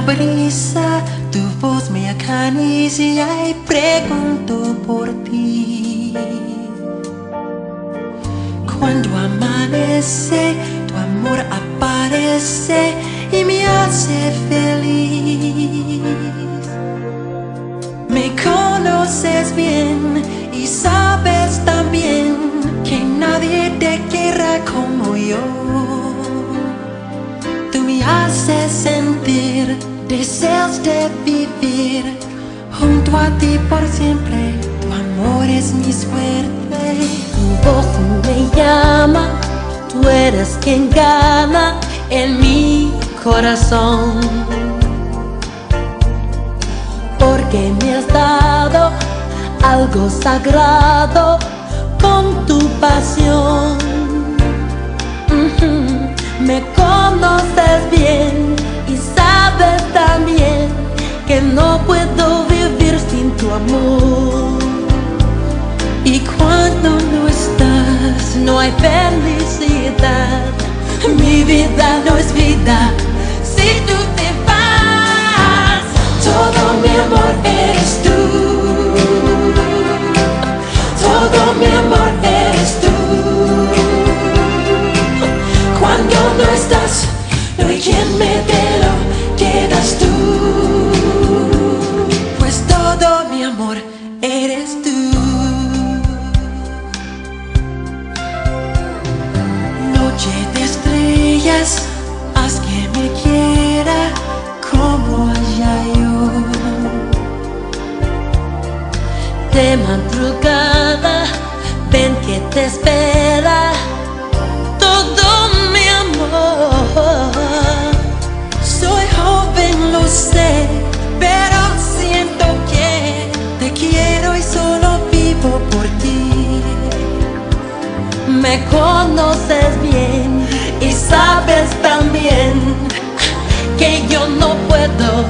brisa, tu voz me acaricia y pregunto por ti. Cuando amanece, tu amor aparece y me hace feliz. Me conoces bien y sabes de vivir junto a ti por siempre. Tu amor es mi suerte. Tu voz me llama, tú eres quien gana en mi corazón. Porque me has dado algo sagrado con tu pasión. Hay felicidad. Mi vida no es vida si tú te vas. Todo mi amor eres tú. Todo mi amor eres tú. no estás, no hay quien me te lo quedas tú. Pues todo mi amor haz que me quiera como allá yo. De madrugada, ven que te espera soy joven, lo sé, pero siento que te quiero y solo vivo por ti. Me conoces bien sabes también que yo no puedo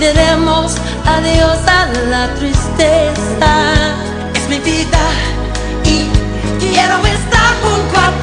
diremos adiós a la tristeza. Es mi vida y quiero estar junto a.